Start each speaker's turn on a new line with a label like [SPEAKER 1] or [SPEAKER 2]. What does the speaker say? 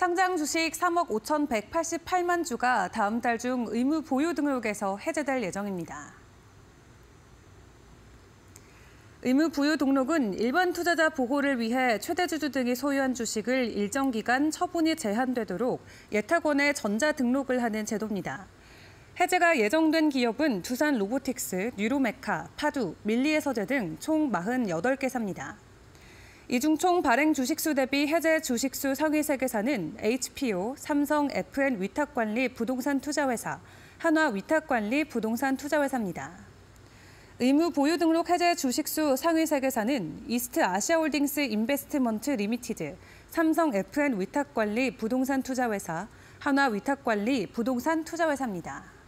[SPEAKER 1] 상장 주식 3억 5,188만 주가 다음 달 중 의무 보유 등록에서 해제될 예정입니다. 의무 부유 등록은 일반 투자자 보호를 위해 최대 주주 등이 소유한 주식을 일정 기간 처분이 제한되도록 예탁원에 전자 등록을 하는 제도입니다. 해제가 예정된 기업은 두산 로보틱스, 뉴로메카, 파두, 밀리에서제 등총 48개사입니다. 이 중 총 발행 주식수 대비 해제 주식수 상위 세 개 사는 HPO, 삼성 FN 위탁관리 부동산 투자회사, 한화 위탁관리 부동산 투자회사입니다. 의무 보유 등록 해제 주식수 상위 세 개 사는 이스트 아시아홀딩스 인베스트먼트 리미티드, 삼성 FN 위탁관리 부동산 투자회사, 한화 위탁관리 부동산 투자회사입니다.